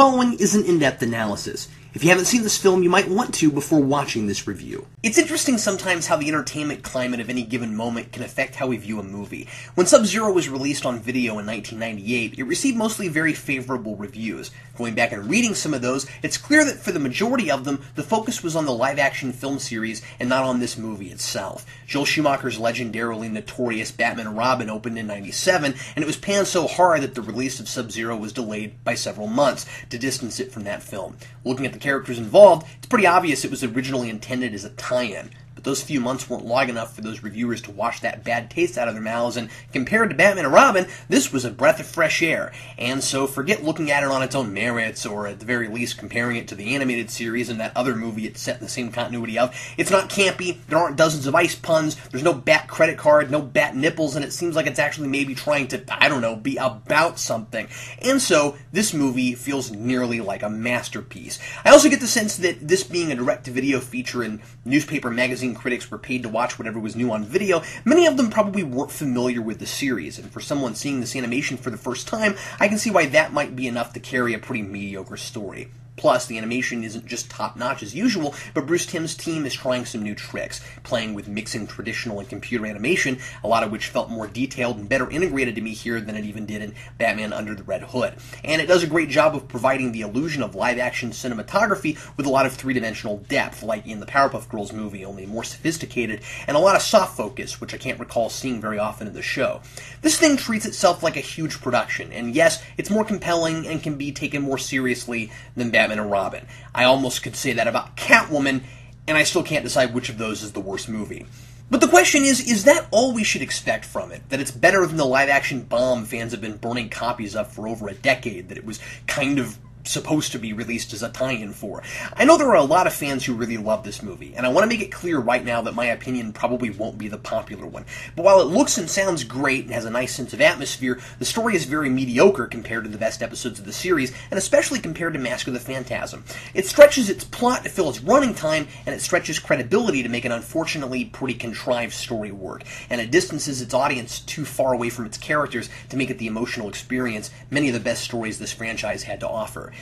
Following is an in depth analysis. If you haven't seen this film, you might want to before watching this review. It's interesting sometimes how the entertainment climate of any given moment can affect how we view a movie. When Sub Zero was released on video in 1998, it received mostly very favorable reviews. Going back and reading some of those, it's clear that for the majority of them, the focus was on the live action film series and not on this movie itself. Joel Schumacher's legendarily notorious Batman and Robin opened in 97, and it was panned so hard that the release of Sub Zero was delayed by several months to distance it from that film. Looking at the characters involved, it's pretty obvious it was originally intended as a tie-in but those few months weren't long enough for those reviewers to wash that bad taste out of their mouths, and compared to Batman and Robin, this was a breath of fresh air. And so forget looking at it on its own merits, or at the very least comparing it to the animated series and that other movie it's set in the same continuity of. It's not campy, there aren't dozens of ice puns, there's no bat credit card, no bat nipples, and it seems like it's actually maybe trying to, I don't know, be about something. And so, this movie feels nearly like a masterpiece. I also get the sense that this being a direct-to-video feature in newspaper magazine critics were paid to watch whatever was new on video, many of them probably weren't familiar with the series, and for someone seeing this animation for the first time, I can see why that might be enough to carry a pretty mediocre story. Plus, the animation isn't just top notch as usual, but Bruce Timm's team is trying some new tricks, playing with mixing traditional and computer animation, a lot of which felt more detailed and better integrated to me here than it even did in Batman Under the Red Hood. And it does a great job of providing the illusion of live action cinematography with a lot of three dimensional depth, like in the Powerpuff Girls movie, only more sophisticated, and a lot of soft focus, which I can't recall seeing very often in the show. This thing treats itself like a huge production, and yes, it's more compelling and can be taken more seriously than Batman Batman and Robin. I almost could say that about Catwoman, and I still can't decide which of those is the worst movie. But the question is, is that all we should expect from it? That it's better than the live action bomb fans have been burning copies of for over a decade? That it was kind of supposed to be released as a tie-in for. I know there are a lot of fans who really love this movie, and I want to make it clear right now that my opinion probably won't be the popular one. But while it looks and sounds great and has a nice sense of atmosphere, the story is very mediocre compared to the best episodes of the series, and especially compared to Mask of the Phantasm. It stretches its plot to fill its running time, and it stretches credibility to make an unfortunately pretty contrived story work, and it distances its audience too far away from its characters to make it the emotional experience many of the best stories this franchise had to offer.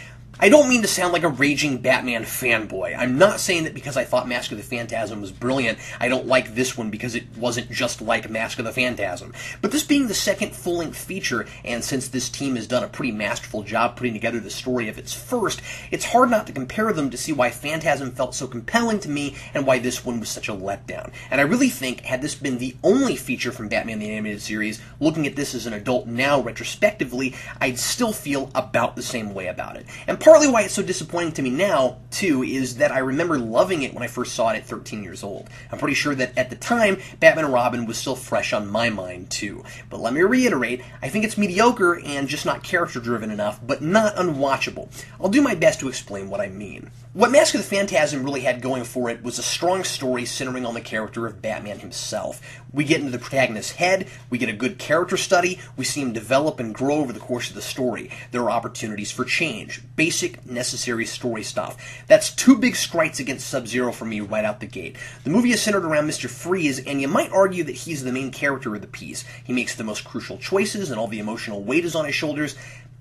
I don't mean to sound like a raging Batman fanboy. I'm not saying that because I thought Mask of the Phantasm was brilliant, I don't like this one because it wasn't just like Mask of the Phantasm. But this being the second full length feature, and since this team has done a pretty masterful job putting together the story of its first, it's hard not to compare them to see why Phantasm felt so compelling to me and why this one was such a letdown. And I really think, had this been the only feature from Batman the Animated Series, looking at this as an adult now retrospectively, I'd still feel about the same way about it. And partly why it's so disappointing to me now, too, is that I remember loving it when I first saw it at 13 years old. I'm pretty sure that at the time, Batman and Robin was still fresh on my mind, too. But let me reiterate, I think it's mediocre and just not character driven enough, but not unwatchable. I'll do my best to explain what I mean. What Mask of the Phantasm really had going for it was a strong story centering on the character of Batman himself. We get into the protagonist's head, we get a good character study, we see him develop and grow over the course of the story. There are opportunities for change, basic, necessary story stuff. That's two big strikes against Sub Zero for me right out the gate. The movie is centered around Mr. Freeze, and you might argue that he's the main character of the piece. He makes the most crucial choices, and all the emotional weight is on his shoulders.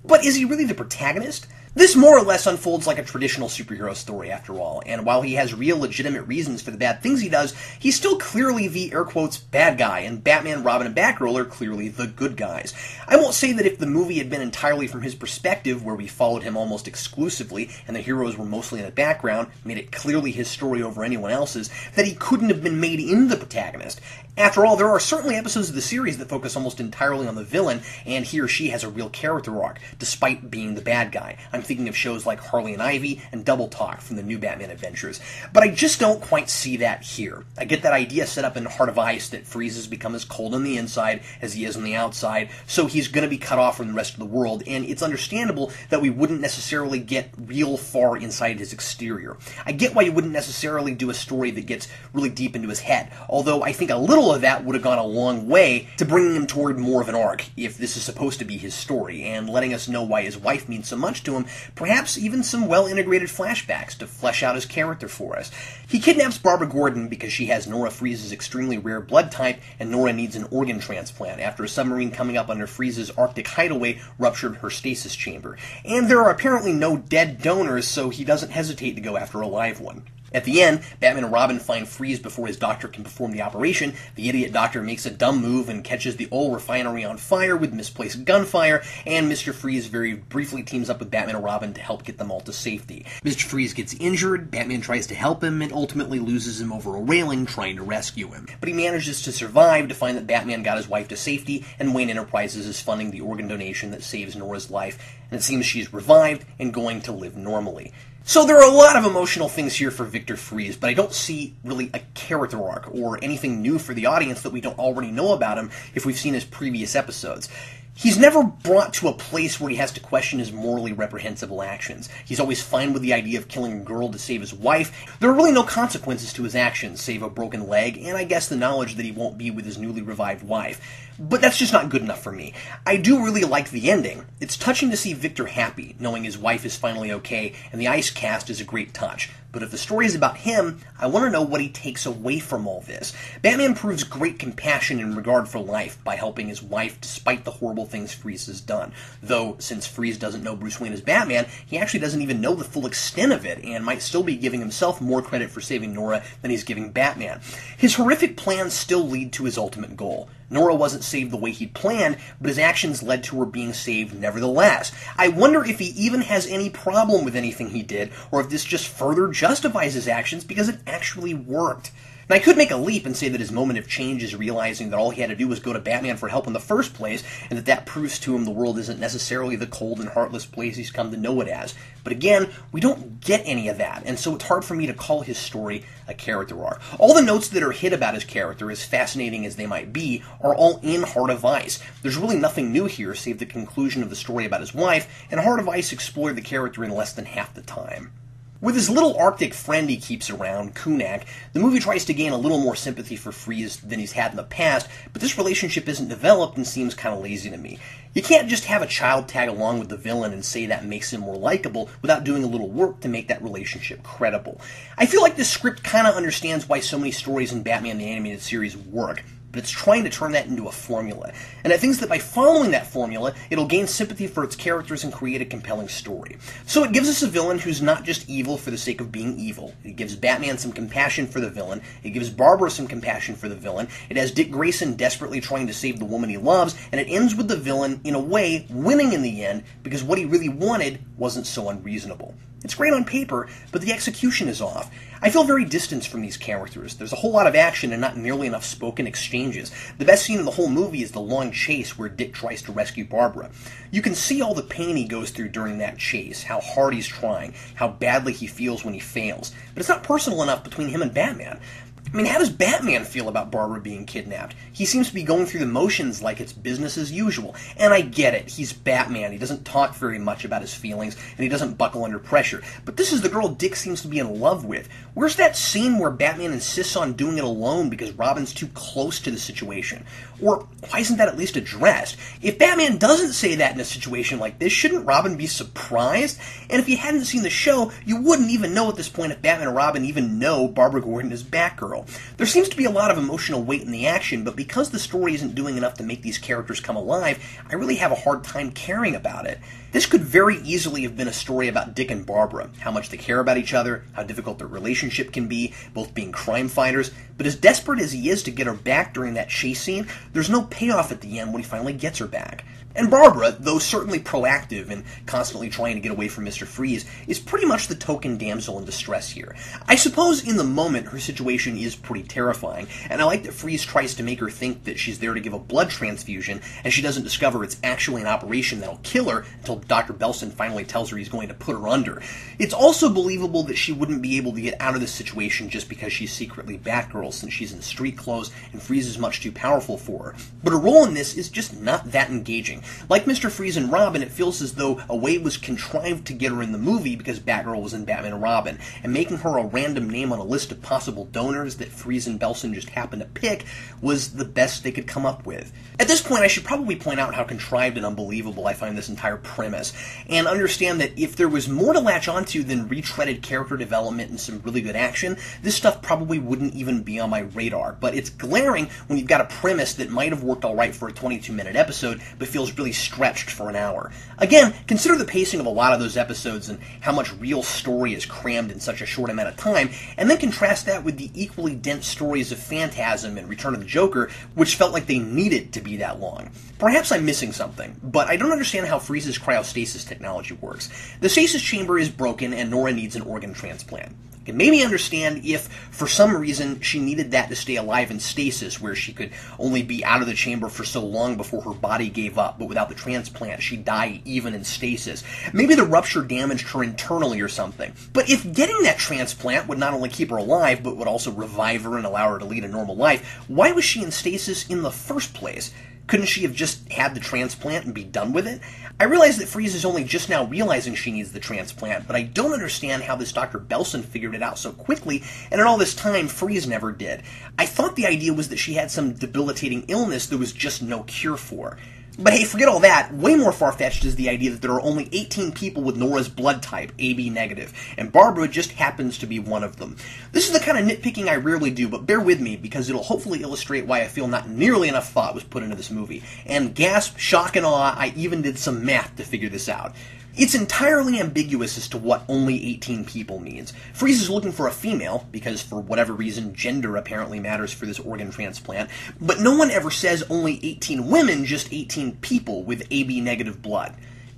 But is he really the protagonist? This more or less unfolds like a traditional superhero story, after all, and while he has real legitimate reasons for the bad things he does, he's still clearly the air quotes bad guy, and Batman, Robin, and Batgirl are clearly the good guys. I won't say that if the movie had been entirely from his perspective, where we followed him almost exclusively, and the heroes were mostly in the background, made it clearly his story over anyone else's, that he couldn't have been made into the protagonist. After all, there are certainly episodes of the series that focus almost entirely on the villain, and he or she has a real character arc, despite being the bad guy. I'm thinking of shows like Harley and Ivy and Double Talk from the new Batman Adventures. But I just don't quite see that here. I get that idea set up in Heart of Ice that Freeze has become as cold on the inside as he is on the outside, so he's going to be cut off from the rest of the world, and it's understandable that we wouldn't necessarily get real far inside his exterior. I get why you wouldn't necessarily do a story that gets really deep into his head, although I think a little of that would have gone a long way to bringing him toward more of an arc, if this is supposed to be his story, and letting us know why his wife means so much to him perhaps even some well integrated flashbacks to flesh out his character for us. He kidnaps Barbara Gordon because she has Nora Fries's extremely rare blood type, and Nora needs an organ transplant after a submarine coming up under Freeze's Arctic hideaway ruptured her stasis chamber. And there are apparently no dead donors, so he doesn't hesitate to go after a live one. At the end, Batman and Robin find Freeze before his doctor can perform the operation. The idiot doctor makes a dumb move and catches the oil refinery on fire with misplaced gunfire, and Mr. Freeze very briefly teams up with Batman and Robin to help get them all to safety. Mr. Freeze gets injured, Batman tries to help him, and ultimately loses him over a railing trying to rescue him. But he manages to survive to find that Batman got his wife to safety, and Wayne Enterprises is funding the organ donation that saves Nora's life, and it seems she's revived and going to live normally. So there are a lot of emotional things here for Victor Fries, but I don't see really a character arc or anything new for the audience that we don't already know about him if we've seen his previous episodes. He's never brought to a place where he has to question his morally reprehensible actions. He's always fine with the idea of killing a girl to save his wife. There are really no consequences to his actions, save a broken leg, and I guess the knowledge that he won't be with his newly revived wife. But that's just not good enough for me. I do really like the ending. It's touching to see Victor happy, knowing his wife is finally okay, and the ice cast is a great touch. But if the story is about him, I want to know what he takes away from all this. Batman proves great compassion and regard for life by helping his wife despite the horrible things Freeze has done. Though, since Freeze doesn't know Bruce Wayne is Batman, he actually doesn't even know the full extent of it and might still be giving himself more credit for saving Nora than he's giving Batman. His horrific plans still lead to his ultimate goal. Nora wasn't saved the way he'd planned, but his actions led to her being saved nevertheless. I wonder if he even has any problem with anything he did, or if this just further justifies his actions because it actually worked. Now, I could make a leap and say that his moment of change is realizing that all he had to do was go to Batman for help in the first place, and that that proves to him the world isn't necessarily the cold and heartless place he's come to know it as. But again, we don't get any of that, and so it's hard for me to call his story a character arc. All the notes that are hit about his character, as fascinating as they might be, are all in Heart of Ice. There's really nothing new here, save the conclusion of the story about his wife, and Heart of Ice explored the character in less than half the time. With his little Arctic friend he keeps around, Kunac, the movie tries to gain a little more sympathy for Freeze than he's had in the past, but this relationship isn't developed and seems kind of lazy to me. You can't just have a child tag along with the villain and say that makes him more likable without doing a little work to make that relationship credible. I feel like this script kind of understands why so many stories in Batman the Animated Series work it's trying to turn that into a formula. And it thinks that by following that formula, it'll gain sympathy for its characters and create a compelling story. So it gives us a villain who's not just evil for the sake of being evil. It gives Batman some compassion for the villain. It gives Barbara some compassion for the villain. It has Dick Grayson desperately trying to save the woman he loves, and it ends with the villain, in a way, winning in the end because what he really wanted wasn't so unreasonable. It's great on paper, but the execution is off. I feel very distanced from these characters. There's a whole lot of action and not nearly enough spoken exchanges. The best scene in the whole movie is the long chase where Dick tries to rescue Barbara. You can see all the pain he goes through during that chase, how hard he's trying, how badly he feels when he fails. But it's not personal enough between him and Batman. I mean, how does Batman feel about Barbara being kidnapped? He seems to be going through the motions like it's business as usual. And I get it. He's Batman. He doesn't talk very much about his feelings, and he doesn't buckle under pressure. But this is the girl Dick seems to be in love with. Where's that scene where Batman insists on doing it alone because Robin's too close to the situation? Or why isn't that at least addressed? If Batman doesn't say that in a situation like this, shouldn't Robin be surprised? And if you hadn't seen the show, you wouldn't even know at this point if Batman and Robin even know Barbara Gordon is Batgirl. There seems to be a lot of emotional weight in the action, but because the story isn't doing enough to make these characters come alive, I really have a hard time caring about it. This could very easily have been a story about Dick and Barbara, how much they care about each other, how difficult their relationship can be, both being crime fighters, but as desperate as he is to get her back during that chase scene, there's no payoff at the end when he finally gets her back. And Barbara, though certainly proactive and constantly trying to get away from Mr. Freeze, is pretty much the token damsel in distress here. I suppose in the moment her situation is pretty terrifying, and I like that Freeze tries to make her think that she's there to give a blood transfusion, and she doesn't discover it's actually an operation that'll kill her until Dr. Belson finally tells her he's going to put her under. It's also believable that she wouldn't be able to get out of this situation just because she's secretly Batgirl, since she's in street clothes and Freeze is much too powerful for her. But her role in this is just not that engaging. Like Mr. Freeze and Robin, it feels as though a way was contrived to get her in the movie because Batgirl was in Batman and Robin, and making her a random name on a list of possible donors that Freeze and Belson just happened to pick was the best they could come up with. At this point, I should probably point out how contrived and unbelievable I find this entire premise and understand that if there was more to latch onto than retreaded character development and some really good action, this stuff probably wouldn't even be on my radar. But it's glaring when you've got a premise that might have worked alright for a 22 minute episode, but feels really stretched for an hour. Again, consider the pacing of a lot of those episodes and how much real story is crammed in such a short amount of time, and then contrast that with the equally dense stories of Phantasm and Return of the Joker, which felt like they needed to be that long. Perhaps I'm missing something, but I don't understand how Freeze's cryostasis technology works. The stasis chamber is broken and Nora needs an organ transplant can maybe understand if, for some reason, she needed that to stay alive in stasis, where she could only be out of the chamber for so long before her body gave up, but without the transplant, she'd die even in stasis. Maybe the rupture damaged her internally or something. But if getting that transplant would not only keep her alive, but would also revive her and allow her to lead a normal life, why was she in stasis in the first place? Couldn't she have just had the transplant and be done with it? I realize that Freeze is only just now realizing she needs the transplant, but I don't understand how this Dr. Belson figured it out so quickly, and in all this time, Freeze never did. I thought the idea was that she had some debilitating illness there was just no cure for. But hey, forget all that. Way more far-fetched is the idea that there are only 18 people with Nora's blood type, AB negative, and Barbara just happens to be one of them. This is the kind of nitpicking I rarely do, but bear with me because it'll hopefully illustrate why I feel not nearly enough thought was put into this movie. And gasp, shock, and awe, I even did some math to figure this out. It's entirely ambiguous as to what only 18 people means. Freeze is looking for a female, because for whatever reason, gender apparently matters for this organ transplant, but no one ever says only 18 women, just 18 people with AB negative blood.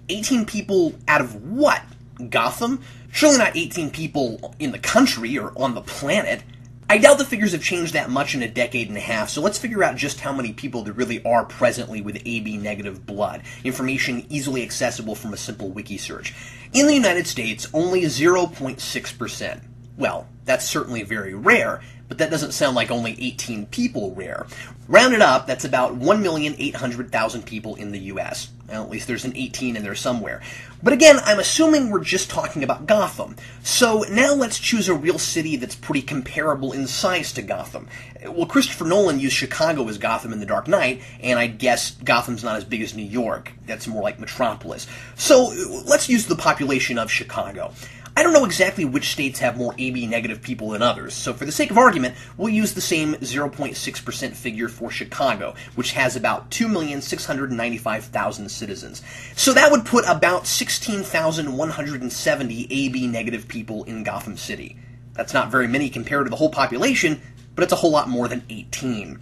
18 people out of what? Gotham? Surely not 18 people in the country or on the planet. I doubt the figures have changed that much in a decade and a half, so let's figure out just how many people there really are presently with AB negative blood. Information easily accessible from a simple wiki search. In the United States, only 0.6%. Well, that's certainly very rare, but that doesn't sound like only 18 people rare. Rounded up, that's about 1,800,000 people in the US. Well, at least there's an 18 in there somewhere. But again, I'm assuming we're just talking about Gotham. So now let's choose a real city that's pretty comparable in size to Gotham. Well, Christopher Nolan used Chicago as Gotham in The Dark Knight, and I guess Gotham's not as big as New York. That's more like Metropolis. So let's use the population of Chicago. I don't know exactly which states have more AB negative people than others, so for the sake of argument, we'll use the same 0.6% figure for Chicago, which has about 2,695,000 citizens. So that would put about 16,170 AB negative people in Gotham City. That's not very many compared to the whole population, but it's a whole lot more than 18.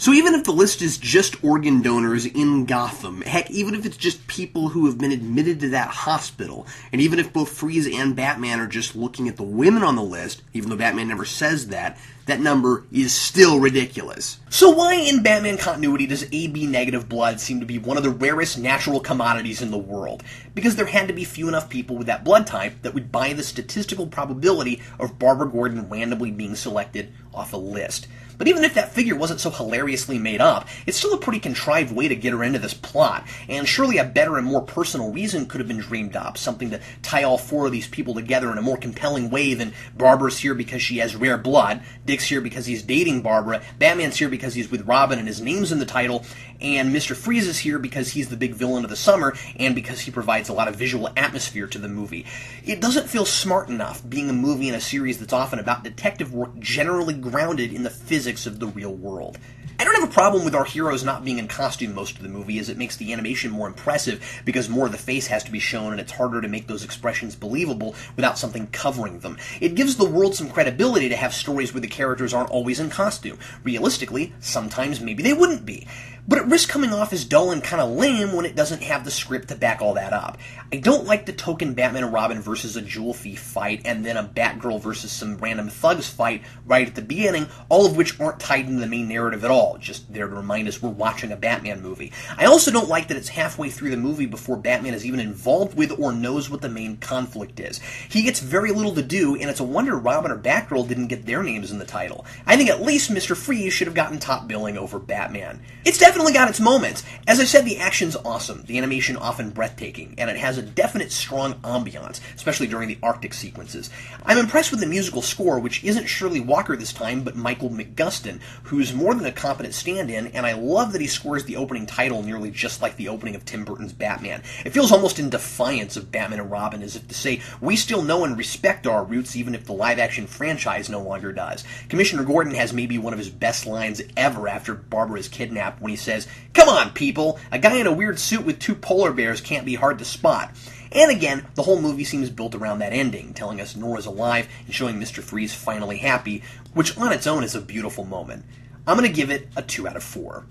So even if the list is just organ donors in Gotham, heck, even if it's just people who have been admitted to that hospital, and even if both Freeze and Batman are just looking at the women on the list, even though Batman never says that, that number is still ridiculous. So why in Batman continuity does AB negative blood seem to be one of the rarest natural commodities in the world? Because there had to be few enough people with that blood type that would buy the statistical probability of Barbara Gordon randomly being selected off a list. But even if that figure wasn't so hilariously made up, it's still a pretty contrived way to get her into this plot, and surely a better and more personal reason could have been dreamed up, something to tie all four of these people together in a more compelling way than Barbara's here because she has rare blood, Dick's here because he's dating Barbara, Batman's here because he's with Robin and his name's in the title, and Mr. Freeze is here because he's the big villain of the summer and because he provides a lot of visual atmosphere to the movie. It doesn't feel smart enough being a movie in a series that's often about detective work generally grounded in the physics of the real world. I don't have a problem with our heroes not being in costume most of the movie, as it makes the animation more impressive because more of the face has to be shown and it's harder to make those expressions believable without something covering them. It gives the world some credibility to have stories where the characters aren't always in costume. Realistically, sometimes maybe they wouldn't be but it risks coming off as dull and kind of lame when it doesn't have the script to back all that up. I don't like the token Batman and Robin versus a jewel thief fight and then a Batgirl versus some random thugs fight right at the beginning, all of which aren't tied into the main narrative at all, just there to remind us we're watching a Batman movie. I also don't like that it's halfway through the movie before Batman is even involved with or knows what the main conflict is. He gets very little to do, and it's a wonder Robin or Batgirl didn't get their names in the title. I think at least Mr. Freeze should have gotten top billing over Batman. It's definitely definitely got its moments. As I said, the action's awesome, the animation often breathtaking, and it has a definite strong ambiance, especially during the Arctic sequences. I'm impressed with the musical score, which isn't Shirley Walker this time, but Michael McCuistion, who's more than a competent stand-in, and I love that he scores the opening title nearly just like the opening of Tim Burton's Batman. It feels almost in defiance of Batman and Robin, as if to say, we still know and respect our roots even if the live-action franchise no longer does. Commissioner Gordon has maybe one of his best lines ever after Barbara is kidnapped when he says, Come on, people! A guy in a weird suit with two polar bears can't be hard to spot. And again, the whole movie seems built around that ending, telling us Nora's alive and showing Mr. Freeze finally happy, which on its own is a beautiful moment. I'm going to give it a 2 out of 4.